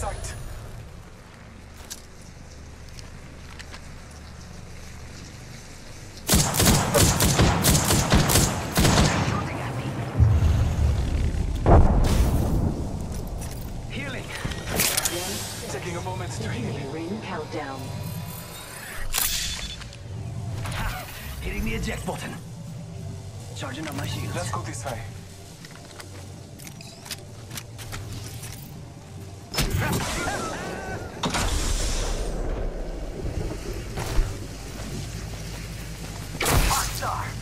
sight. Healing. Taking a moment to heal. Ring countdown. Hitting the eject button. Charging up my shield. Let's go this way. Hot star!